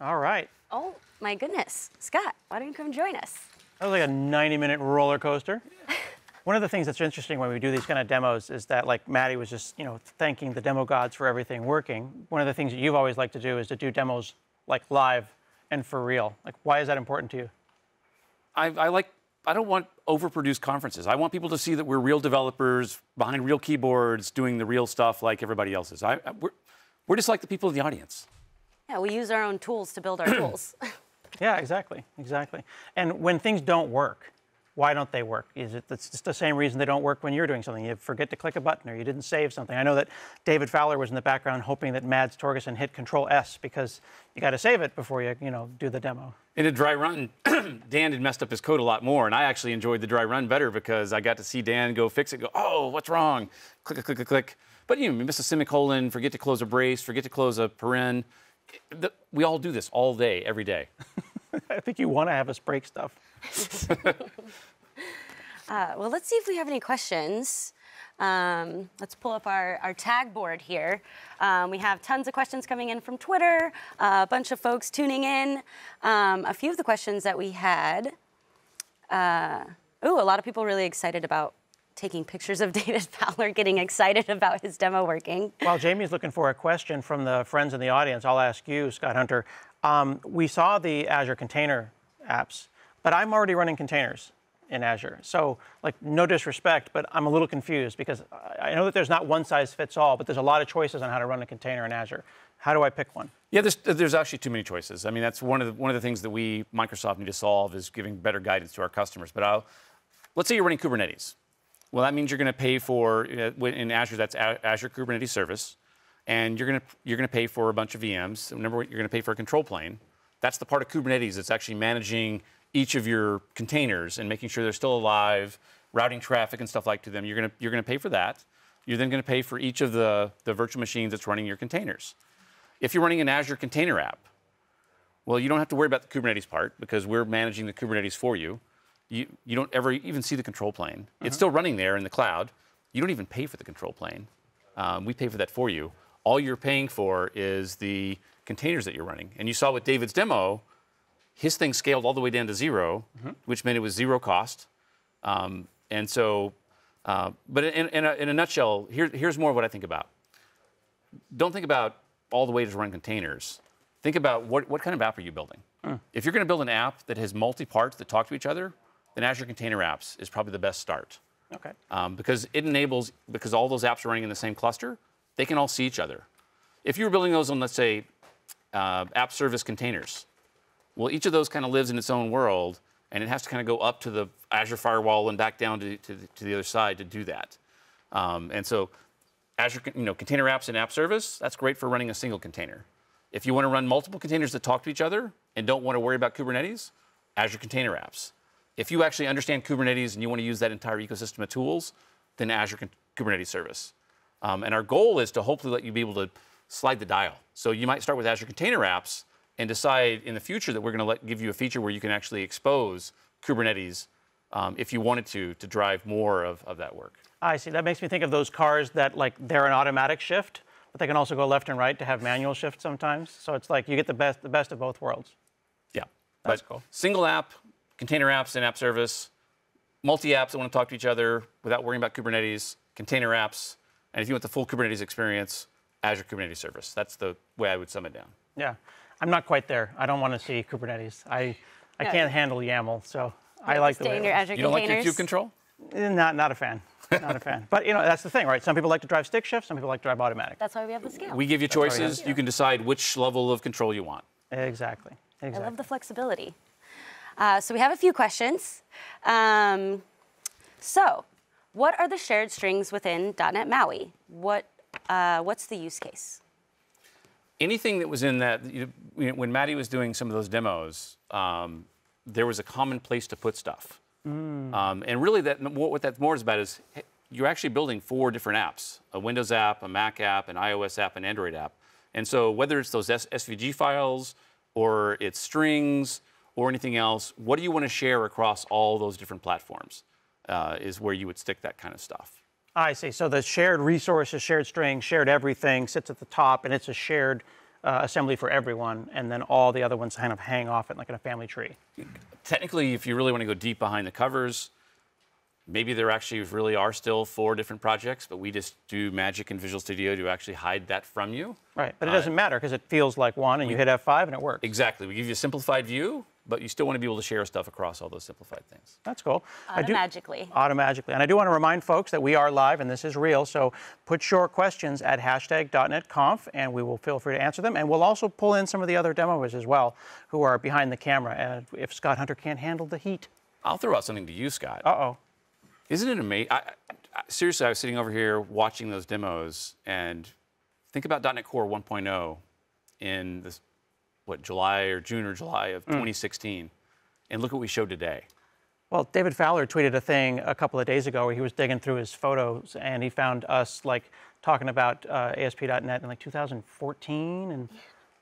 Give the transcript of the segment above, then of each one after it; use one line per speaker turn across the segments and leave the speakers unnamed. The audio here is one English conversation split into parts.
All right.
Oh, my goodness. Scott, why don't you come join us?
That was like a 90-minute roller coaster. One of the things that's interesting when we do these kind of demos is that, like Maddie was just, you know, thanking the demo gods for everything working. One of the things that you've always liked to do is to do demos like live and for real. Like, why is that important to you?
I, I like. I don't want overproduced conferences. I want people to see that we're real developers behind real keyboards, doing the real stuff like everybody else is. I, I- we're, we're just like the people in the audience.
Yeah, we use our own tools to build our tools.
Yeah, exactly, exactly. And when things don't work, why don't they work? Is it it's just the same reason they don't work when you're doing something? You forget to click a button or you didn't save something. I know that David Fowler was in the background hoping that Mads Torgersen hit Control S because you got to save it before you you know do the demo.
In a dry run, Dan had messed up his code a lot more, and I actually enjoyed the dry run better because I got to see Dan go fix it. Go, oh, what's wrong? Click, click, click, click. But you know, you miss a semicolon, forget to close a brace, forget to close a paren. The- We all do this all day, every day.
I think you want to have us break stuff.
Uh, well, let's see if we have any questions. Um, let's pull up our, our tag board here. Um, we have tons of questions coming in from Twitter, uh, a bunch of folks tuning in. Um, a few of the questions that we had. Uh, ooh, a lot of people really excited about taking pictures of David Fowler, getting excited about his demo working.
While Jamie's looking for a question from the friends in the audience, I'll ask you, Scott Hunter. Um, we saw the Azure container apps, but I'm already running containers in Azure. So, like, no disrespect, but I'm a little confused because I I know that there's not one size fits all, but there's a lot of choices on how to run a container in Azure. How do I pick one?
Yeah, there's, there's actually too many choices. I mean, that's one of the, one of the things that we Microsoft need to solve is giving better guidance to our customers. But I'll, let's say you're running Kubernetes. Well, that means you're going to pay for uh, in Azure. That's Azure Kubernetes Service, and you're going to you're going to pay for a bunch of VMs. Remember, you're going to pay for a control plane. That's the part of Kubernetes that's actually managing each of your containers and making sure they're still alive, routing traffic and stuff like to them. You're going to you're going to pay for that. You're then going to pay for each of the, the virtual machines that's running your containers. If you're running an Azure container app, well, you don't have to worry about the Kubernetes part because we're managing the Kubernetes for you. You, you don't ever even see the control plane. It's still running there in the cloud. You don't even pay for the control plane. Um, we pay for that for you. All you're paying for is the containers that you're running. And you saw with David's demo, his thing scaled all the way down to 0 which meant it was zero cost. Um, and so, uh, but in, in, a, in a nutshell, here, here's more of what I think about don't think about all the ways to run containers. Think about what, what kind of app are you building? If you're going to build an app that has multi parts that talk to each other, then Azure Container Apps is probably the best start
Okay.
um, because it enables because all those apps are running in the same cluster, they can all see each other. If you were building those on, let's say, uh, app service containers, well, each of those kind of lives in its own world, and it has to kind of go up to the Azure firewall and back down to, to, the, to the other side to do that. Um, and so, Azure, you know, container apps and app service, that's great for running a single container. If you want to run multiple containers that talk to each other and don't want to worry about Kubernetes, Azure Container Apps. If you actually understand Kubernetes and you want to use that entire ecosystem of tools, then Azure Kubernetes Service. Um, and our goal is to hopefully let you be able to slide the dial. So you might start with Azure Container Apps and decide in the future that we're going to let, give you a feature where you can actually expose Kubernetes um, if you wanted to to drive more of, of that work.
I see. That makes me think of those cars that like they're an automatic shift, but they can also go left and right to have manual shift sometimes. So it's like you get the best the best of both worlds.
Yeah.
That's
but
cool.
Single app, container apps and app service, multi apps that want to talk to each other without worrying about Kubernetes, container apps, and if you want the full Kubernetes experience, Azure Kubernetes Service. That's the way I would sum it down.
Yeah, I'm not quite there. I don't want to see Kubernetes. I I
Yeah.
can't handle YAML, so I like the
Stay
way
in your. Azure
You don't like
containers.
your kubectl?
Eh, Not not a fan. Not a fan. But you know that's the thing, right? Some people like to drive stick shift. Some people like to drive automatic.
That's why we have the scale.
We give you
why
choices. You can decide which level of control you want.
Exactly. Exactly.
I love the flexibility. Uh, so we have a few questions. Um, so, what are the shared strings within .NET MAUI? What, uh, what's the use case?
anything that was in that, you know, when Maddie was doing some of those demos, um, there was a common place to put stuff. Um, and really, that what what that's more is about is you're actually building four different apps: a Windows app, a Mac app, an iOS app, an Android app. And so, whether it's those S- SVG files or it's strings or anything else, what do you want to share across all those different platforms? Uh, is where you would stick that kind of stuff.
I see. So the shared resources, shared string, shared everything sits at the top, and it's a shared uh, assembly for everyone, and then all the other ones kind of hang off it like in a family tree.
Technically, if you really want to go deep behind the covers, maybe there actually really are still four different projects, but we just do magic in Visual Studio to actually hide that from you.
Right, but it doesn't matter because it feels like one, and you hit F5 and it works.
Exactly. We give you a simplified view, but you still want to be able to share stuff across all those simplified things.
That's cool. I do-
Automagically.
Automagically. And I do want to remind folks that we are live and this is real. So put your questions at hashtag .NETConf and we will feel free to answer them. And we'll also pull in some of the other demoers as well who are behind the camera and if Scott Hunter can't handle the heat.
I'll throw out something to you, Scott.
Uh-oh.
Isn't it amazing? I, I, seriously, I was sitting over here watching those demos and think about .NET Core 1.0 in this, what, July or June or July of 2016, and look what we showed today.
Well, David Fowler tweeted a thing a couple of days ago where he was digging through his photos and he found us like talking about uh, ASP.NET in like 2014 and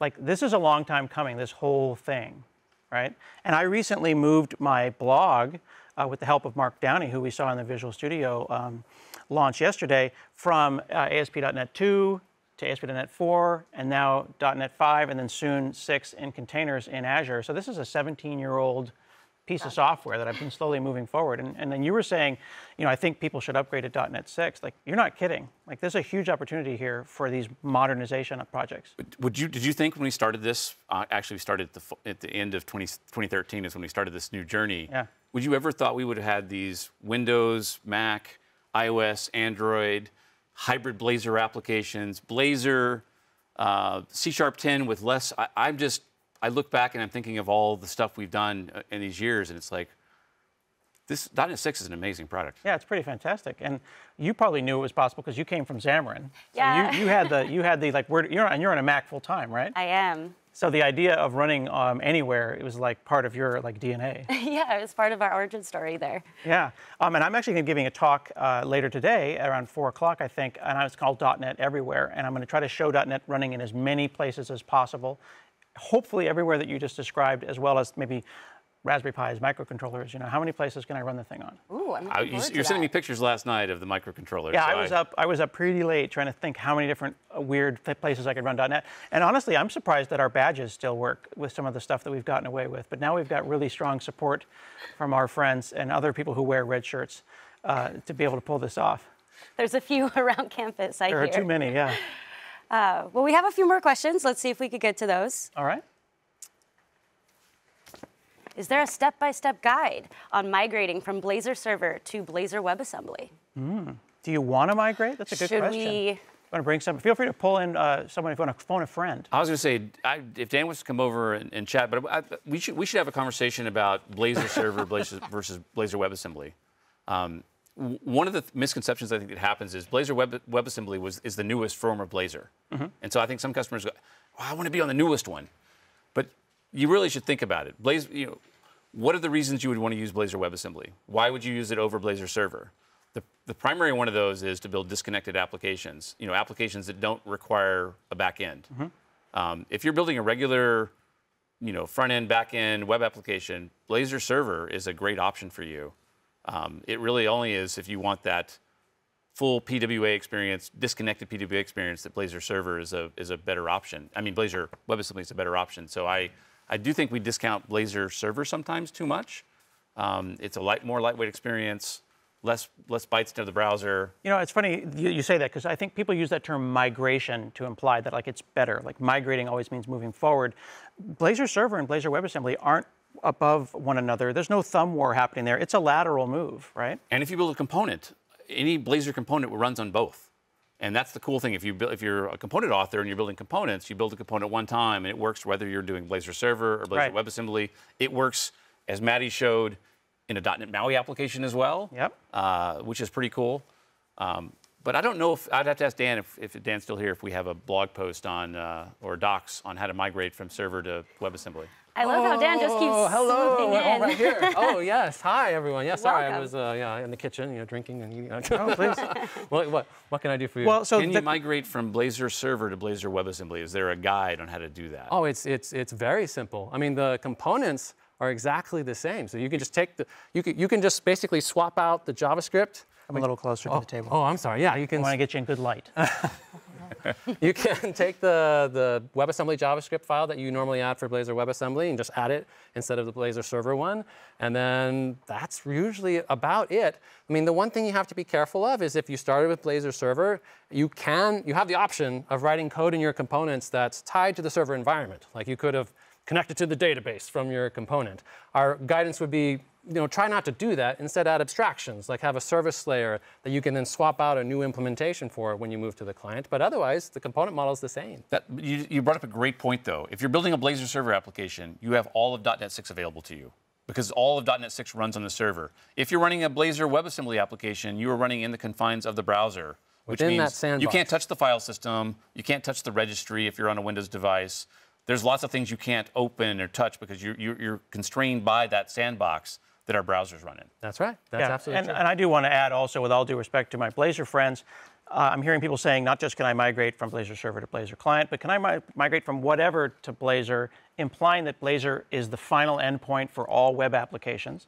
like this is a long time coming. This whole thing, right? And I recently moved my blog uh, with the help of Mark Downie, who we saw in the Visual Studio um, launch yesterday, from uh, ASP.NET 2 to ASP.NET 4, and now .NET 5, and then soon 6 in containers in Azure. So this is a 17-year-old piece of software that I've been slowly moving forward. And, and then you were saying, you know, I think people should upgrade to .NET 6. Like, you're not kidding. Like, there's a huge opportunity here for these modernization of projects.
Would you, did you think when we started this, uh, actually we started at the, at the end of 20, 2013 is when we started this new journey.
Yeah.
Would you ever thought we would have had these Windows, Mac, iOS, Android, hybrid Blazor applications, Blazor, uh, C Sharp 10 with less? I, I'm just, I look back and I'm thinking of all the stuff we've done uh, in these years, and it's like, this .NET 6 is an amazing product.
Yeah, it's pretty fantastic. And you probably knew it was possible because you came from Xamarin. So you, you had the, you had the, like, where, you're, and you're on a Mac full time, right?
I am.
So the idea of running um, anywhere, it was like part of your like DNA.
yeah, it was part of our origin story there.
Yeah, um, and I'm actually going to be giving a talk uh, later today around four o'clock, I think, and it's called .NET Everywhere, and I'm going to try to show .NET running in as many places as possible, hopefully everywhere that you just described, as well as maybe Raspberry Pis, microcontrollers. You know, how many places can I run the thing on?
Ooh, I'm looking
I, you,
to
You're sending me pictures last night of the microcontroller.
Yeah,
so
I was up. I was up pretty late trying to think how many different uh, weird places I could run .NET. And honestly, I'm surprised that our badges still work with some of the stuff that we've gotten away with. But now we've got really strong support from our friends and other people who wear red shirts uh, to be able to pull this off.
There's a few around campus, I
There are too many. Yeah.
Uh, well, we have a few more questions. Let's see if we could get to those.
All right.
Is there a step-by-step guide on migrating from Blazor Server to Blazor WebAssembly?
Do you want to migrate? That's a good
Should
question.
we?
Want to bring some? Feel free to pull in uh, someone if you want to phone a friend.
I was going to say, I, if Dan wants to come over and, and chat, but I, we should we should have a conversation about Blazor Server Blazor versus Blazor WebAssembly. Um, one of the misconceptions I think that happens is Blazor Web, WebAssembly was is the newest form of Blazor, and so I think some customers go, oh, I want to be on the newest one, but you really should think about it. Blazor, you know, what are the reasons you would want to use Blazor WebAssembly? Why would you use it over Blazor Server? The, the primary one of those is to build disconnected applications, you know, applications that don't require a back end. Um, if you're building a regular, you know, front end, back end web application, Blazor Server is a great option for you. Um, it really only is if you want that full PWA experience, disconnected PWA experience, that Blazor Server is a is a better option. I mean, Blazor WebAssembly is a better option. So I I do think we discount Blazor Server sometimes too much. Um, it's a light, more lightweight experience, less less bytes into the browser.
You know, it's funny you, you say that because I think people use that term migration to imply that like it's better. Like migrating always means moving forward. Blazor Server and Blazor WebAssembly aren't above one another. There's no thumb war happening there. It's a lateral move, right?
And if you build a component, any Blazor component runs on both. And that's the cool thing. If you build, if you're a component author and you're building components, you build a component one time and it works whether you're doing Blazor Server or Blazor
Right.
WebAssembly. It works, as Maddie showed, in a .NET MAUI application as well.
Yep.
Uh, which is pretty cool. Um, but I don't know if I'd have to ask Dan if, if Dan's still here if we have a blog post on uh, or docs on how to migrate from server to WebAssembly.
I love how Dan just keeps
Oh, hello.
swooping
Oh,
in.
right here. Oh, yes. Hi, everyone. Yeah, sorry, I was uh, yeah in the kitchen, you know, drinking and eating.
Oh, please.
what, what, what can I do for you?
well, so
Can you migrate from Blazor Server to Blazor WebAssembly? Is there a guide on how to do that?
oh, it's it's it's very simple. I mean, the components are exactly the same. So you can just take the you can you can just basically swap out the JavaScript.
I'm a little closer
Oh,
to the table.
oh, I'm sorry. Yeah, you can.
I want to get you in good light.
you can take the, the WebAssembly JavaScript file that you normally add for Blazor WebAssembly and just add it instead of the Blazor server one. And then that's usually about it. I mean, the one thing you have to be careful of is if you started with Blazor server, you can, you have the option of writing code in your components that's tied to the server environment. Like you could have connected to the database from your component. Our guidance would be you know, try not to do that. Instead, add abstractions, like have a service layer that you can then swap out a new implementation for when you move to the client. But otherwise, the component model is the same.
That, you, you brought up a great point, though. If you're building a Blazor server application, you have all of .NET 6 available to you because all of .NET 6 runs on the server. If you're running a Blazor WebAssembly application, you are running in the confines of the browser, which
Within
means
sandbox.
you can't touch the file system, you can't touch the registry if you're on a Windows device. There's lots of things you can't open or touch because you're, you're, you're constrained by that sandbox that our browsers run in.
That's right. That's
Yeah,
absolutely
and,
true.
and I do want to add also, with all due respect to my Blazor friends, uh, I'm hearing people saying not just can I migrate from Blazor server to Blazor client, but can I mi- migrate from whatever to Blazor, implying that Blazor is the final endpoint for all web applications.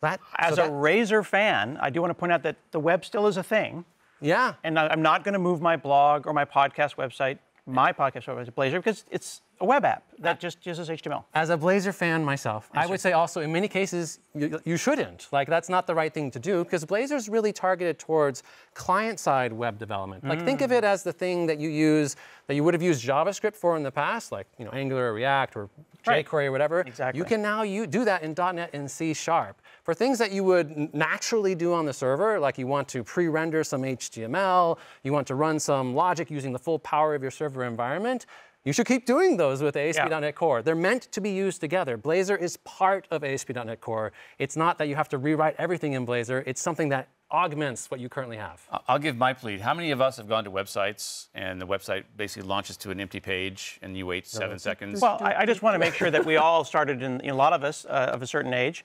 That-
As
so
a Razor fan, I do want to point out that the web still is a thing,
yeah,
and I- I'm not going to move my blog or my podcast website, my podcast website to Blazor because it's a web app that uh, just uses HTML.
As a Blazor fan myself, I would say also in many cases you, you shouldn't. Like that's not the right thing to do because Blazor's really targeted towards client-side web development. Like think of mm. it as the thing that you use that you would have used JavaScript for in the past, like you know Angular or React or
Right.
jQuery or whatever.
Exactly.
You can now you do that in .NET and C Sharp. For things that you would naturally do on the server, like you want to pre-render some HTML, you want to run some logic using the full power of your server environment, you should keep doing those with ASP.NET Core. They're meant to be used together. Blazor is part of ASP.NET Core. It's not that you have to rewrite everything in Blazor. It's something that augments what you currently have.
I- I'll give my plea. How many of us have gone to websites and the website basically launches to an empty page and you wait seven seconds?
Well, I, I just want to make sure that we all started in, a lot of us uh, of a certain age,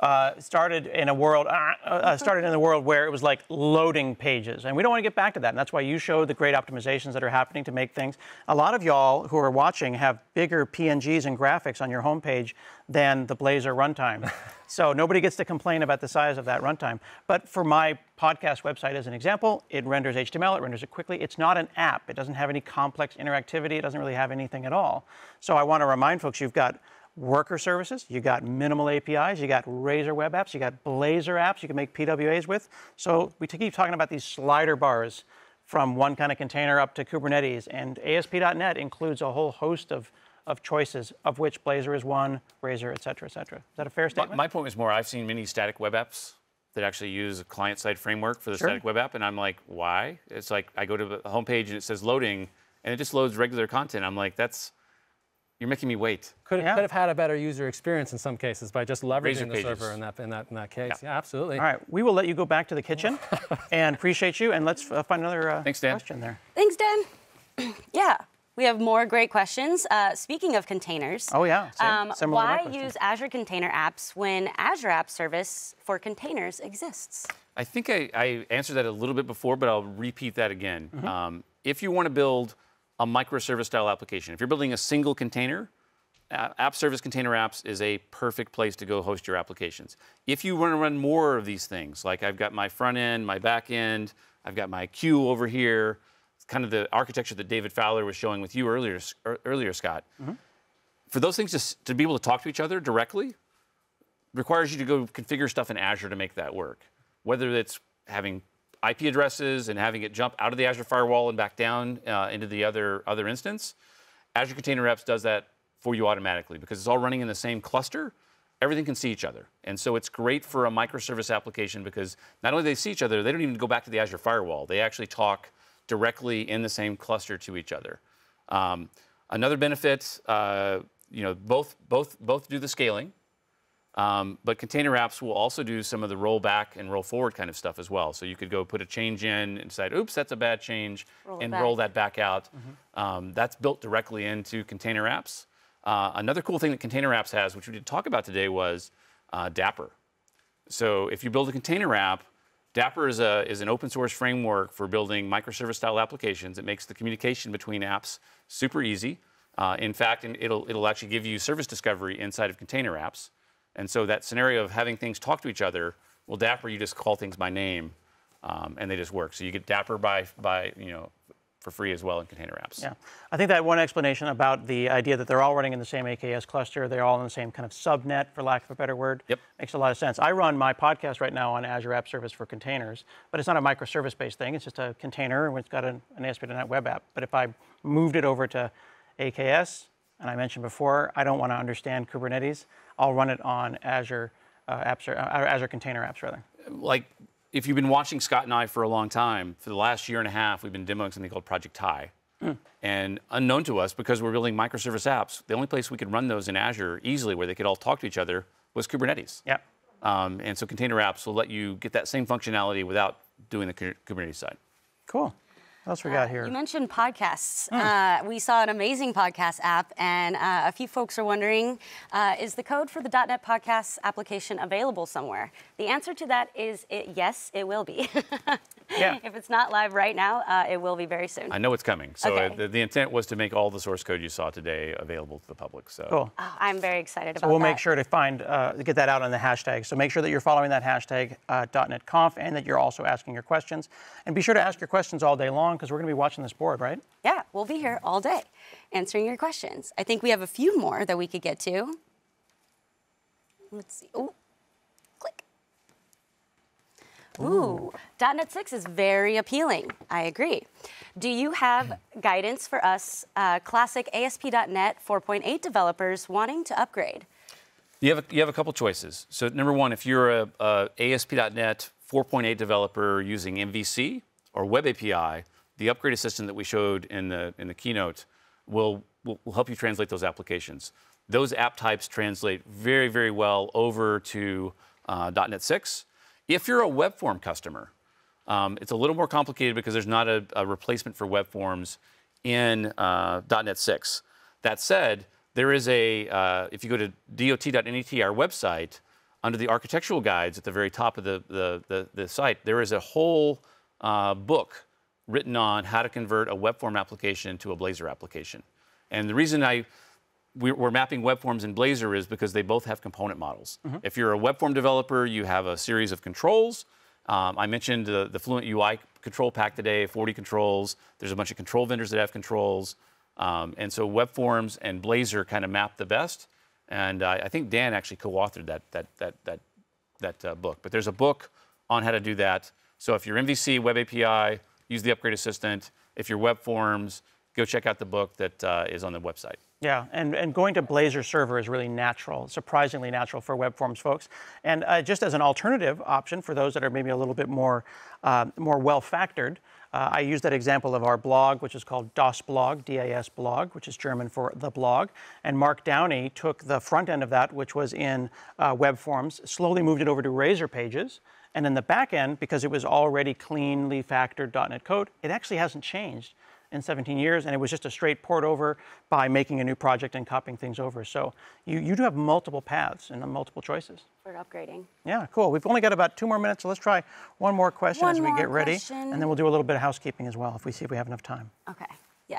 uh, started in a world, uh, uh, started in a world where it was like loading pages, and we don't want to get back to that. And that's why you showed the great optimizations that are happening to make things. A lot of y'all who are watching have bigger PNGs and graphics on your homepage than the Blazor runtime. so nobody gets to complain about the size of that runtime. But for my podcast website, as an example, it renders HTML, it renders it quickly. It's not an app. It doesn't have any complex interactivity. It doesn't really have anything at all. So I want to remind folks you've got worker services, you got minimal APIs, you got Razor web apps, you got Blazor apps you can make PWAs with. So we keep talking about these slider bars from one kind of container up to Kubernetes, and ASP.NET includes a whole host of, of choices, of which Blazor is one, Razor, et cetera, et cetera. Is that a fair
My,
statement?
my point was more I've seen many static web apps that actually use a client side framework for the
Sure.
static web app, and I'm like, why? It's like I go to the homepage and it says loading, and it just loads regular content. I'm like, that's, you're making me wait.
Could,
Yeah.
could have had a better user experience in some cases by just leveraging
Razor
the
pages.
server in that, in that, in that case. Yeah, absolutely.
All right, we will let you go back to the kitchen and appreciate you, and let's uh, find another uh,
Thanks, Dan.
question there.
Thanks, Dan. yeah, we have more great questions. Uh, speaking of containers,
Oh, yeah, same-
um,
similar to my
why use Azure Container Apps when Azure App Service for containers exists?
I think I, I answered that a little bit before, but I'll repeat that again.
Mm-hmm.
Um, if you want to build a microservice style application, if you're building a single container, App Service Container Apps is a perfect place to go host your applications. If you want to run more of these things, like I've got my front end, my back end, I've got my queue over here, it's kind of the architecture that David Fowler was showing with you earlier, ear- earlier Scott. Mm-hmm. For those things just to be able to talk to each other directly, requires you to go configure stuff in Azure to make that work. Whether it's having IP addresses and having it jump out of the Azure firewall and back down uh, into the other other instance, Azure Container Apps does that for you automatically because it's all running in the same cluster. Everything can see each other, and so it's great for a microservice application because not only do they see each other, they don't even go back to the Azure firewall. They actually talk directly in the same cluster to each other. Um, another benefit, uh, you know, both both both do the scaling. Um, but container apps will also do some of the roll back and roll forward kind of stuff as well. So you could go put a change in and decide, oops, that's a bad change,
Roll
and
back.
roll that back out. Um, that's built directly into container apps. Uh, another cool thing that container apps has, which we didn't talk about today, was uh, Dapr. So if you build a container app, Dapr is, a, is an open source framework for building microservice style applications. It makes the communication between apps super easy. Uh, in fact, it'll, it'll actually give you service discovery inside of container apps. And so that scenario of having things talk to each other, well, Dapr, you just call things by name, um, and they just work. So you get Dapr by, by you know, for free as well in container apps.
Yeah, I think that one explanation about the idea that they're all running in the same AKS cluster, they're all in the same kind of subnet, for lack of a better word,
Yep.
makes a lot of sense. I run my podcast right now on Azure App Service for containers, but it's not a microservice-based thing. It's just a container and it's got an, an ASP.NET web app. But if I moved it over to AKS, and I mentioned before, I don't want to understand Kubernetes, I'll run it on Azure uh, App Ser- uh, Azure Container Apps rather.
like if you've been watching Scott and I for a long time, for the last year and a half, we've been demoing something called Project Tye. And unknown to us, because we're building microservice apps, the only place we could run those in Azure easily, where they could all talk to each other, was Kubernetes.
Yeah.
Um, and so container apps will let you get that same functionality without doing the Kubernetes side.
Cool. What else we got here?
You mentioned podcasts. Uh, we saw an amazing podcast app, and uh, a few folks are wondering uh, is the code for the .NET Podcasts application available somewhere? The answer to that is it, yes, it will be.
Yeah.
if it's not live right now, uh, it will be very soon.
I know it's coming. So
Okay.
uh, the, the intent was to make all the source code you saw today available to the public. So
Cool.
Oh, I'm very excited about that.
We'll
that.
make sure to find, uh, get that out on the hashtag. So make sure that you're following that hashtag uh, .NETConf and that you're also asking your questions. And be sure to ask your questions all day long because we're going to be watching this board, right?
Yeah, we'll be here all day answering your questions. I think we have a few more that we could get to. Let's see. Ooh, click. Ooh, .NET 6 is very appealing. I agree. Do you have guidance for us, uh, classic ASP.NET 4.8 developers wanting to upgrade?
You have a, you have a couple choices. So number one, if you're a, a ASP.NET 4.8 developer using MVC or Web API, the upgrade assistant that we showed in the in the keynote will, will will help you translate those applications. Those app types translate very very well over to uh, .NET 6. If you're a web form customer, um, it's a little more complicated because there's not a, a replacement for web forms in uh, .NET 6. That said, there is a, uh, if you go to dot.net, our website, under the architectural guides at the very top of the, the, the, the site, there is a whole uh, book written on how to convert a web form application to a Blazor application. And the reason I, we're, we're mapping web forms in Blazor is because they both have component models. If you're a web form developer, you have a series of controls. Um, I mentioned the, the Fluent UI control pack today, 40 controls. There's a bunch of control vendors that have controls. Um, and so web forms and Blazor kind of map the best. And uh, I think Dan actually co-authored that, that, that, that, that uh, book. But there's a book on how to do that. So if you're MVC, Web API, use the Upgrade Assistant. If you're web forms, go check out the book that uh, is on the website.
Yeah, and, and going to Blazor server is really natural, surprisingly natural for web forms folks. And uh, just as an alternative option for those that are maybe a little bit more, uh, more well factored, uh, I use that example of our blog, which is called Das Blog, D-A-S blog, which is German for the blog. And Mark Downie took the front end of that, which was in uh, web forms, slowly moved it over to Razor Pages. And then the back end, because it was already cleanly factored .NET code, it actually hasn't changed in 17 years, and it was just a straight port over by making a new project and copying things over. So you, you do have multiple paths and multiple choices.
For upgrading.
Yeah, cool. We've only got about two more minutes, so let's try one more question
One
as we get ready,
question.
and then we'll do a little bit of housekeeping as well if we see if we have enough time.
Okay, yeah.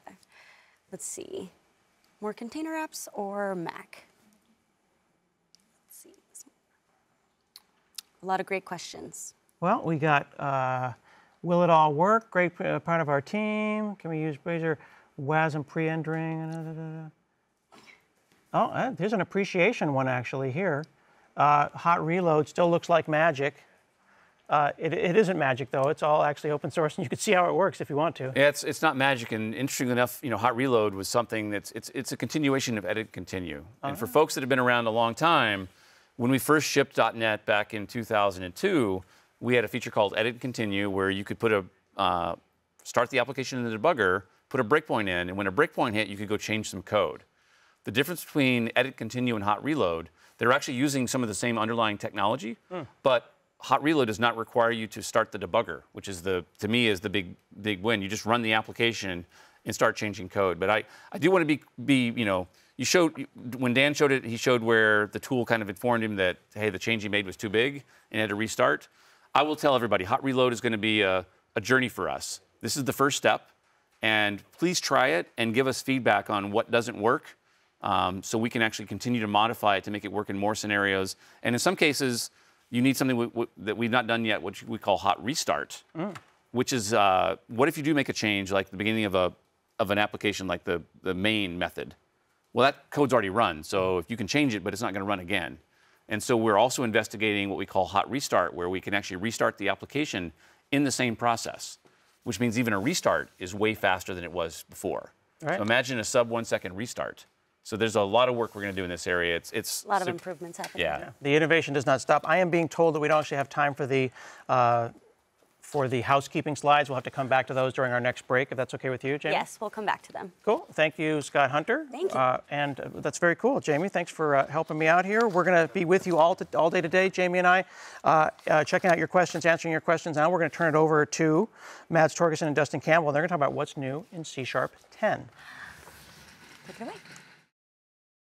Let's see. More container apps or Mac? Let's see. this one. A lot of great questions.
Well, we got uh, Will It All Work? Great uh, part of our team. Can we use Blazor WASM pre-rendering? Da, da, da, da. Oh, uh, there's an appreciation one actually here. Uh, hot reload still looks like magic. Uh, it, it isn't magic though. It's all actually open source, and you can see how it works if you want to.
Yeah, it's, it's not magic, and interestingly enough, you know, Hot Reload was something that's it's it's a continuation of Edit Continue. And for folks that have been around a long time, when we first shipped .NET back in 2002, we had a feature called Edit and Continue where you could put a uh, start the application in the debugger, put a breakpoint in, and when a breakpoint hit, you could go change some code. The difference between Edit Continue and Hot Reload, they're actually using some of the same underlying technology, but Hot Reload does not require you to start the debugger, which is the to me is the big big win. You just run the application and start changing code. But I, I do want to be be you know you showed when Dan showed it, he showed where the tool kind of informed him that hey the change he made was too big and had to restart. I will tell everybody Hot Reload is going to be a, a journey for us. This is the first step, and please try it and give us feedback on what doesn't work um, so we can actually continue to modify it to make it work in more scenarios. And in some cases, you need something that we've not done yet, which we call hot restart. which is uh, what if you do make a change, like the beginning of a of an application, like the the main method? Well, that code's already run, so if you can change it, but it's not going to run again. And so we're also investigating what we call hot restart, where we can actually restart the application in the same process, which means even a restart is way faster than it was before.
Right.
So imagine a sub one second restart. So there's a lot of work we're going to do in this area. It's it's
A lot of improvements happening.
Yeah.
The innovation does not stop. I am being told that we don't actually have time for the uh, for the housekeeping slides. We'll have to come back to those during our next break, if that's okay with you, Jamie.
Yes, we'll come back to them.
Cool. Thank you, Scott Hunter.
Thank you.
Uh, and uh, that's very cool, Jamie. Thanks for uh, helping me out here. We're going to be with you all to, all day today, Jamie and I, uh, uh, checking out your questions, answering your questions. Now we're going to turn it over to Mads Torgersen and Dustin Campbell. They're going to talk about what's new in C Sharp 10.
Take it away.